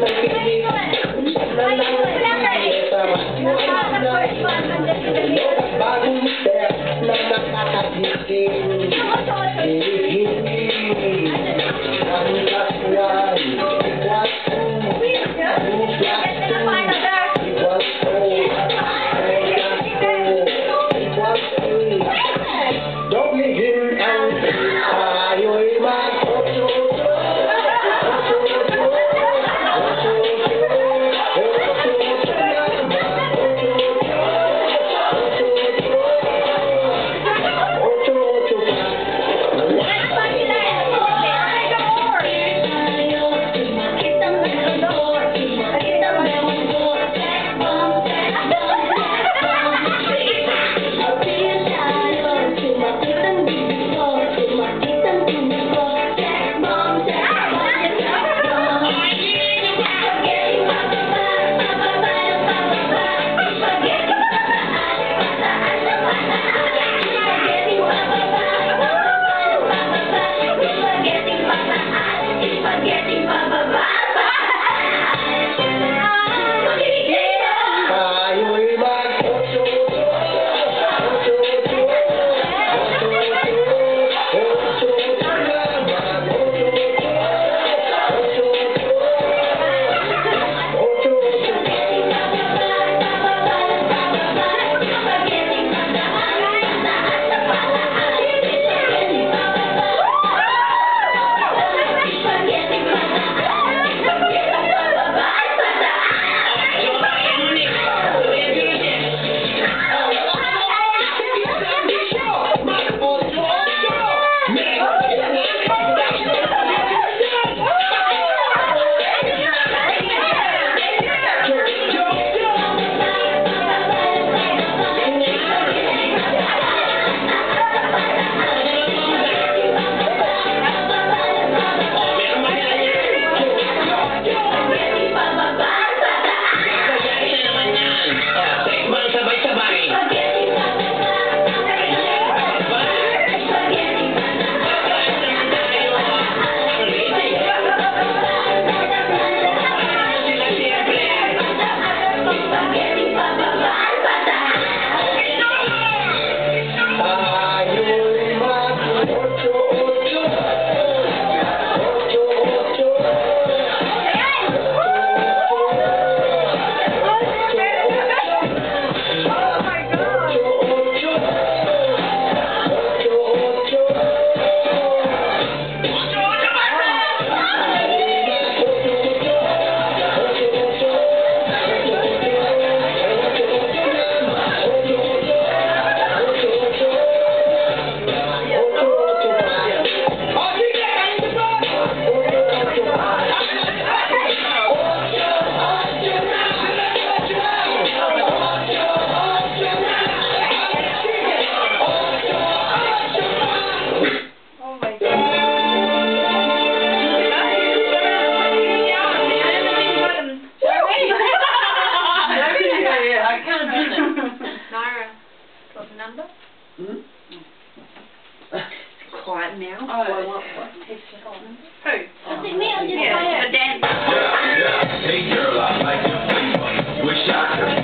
Thank you. quiet now. Oh. What? Who? Oh. Me, yeah. The dance. Hey girl, I like your flavor. Wish I could.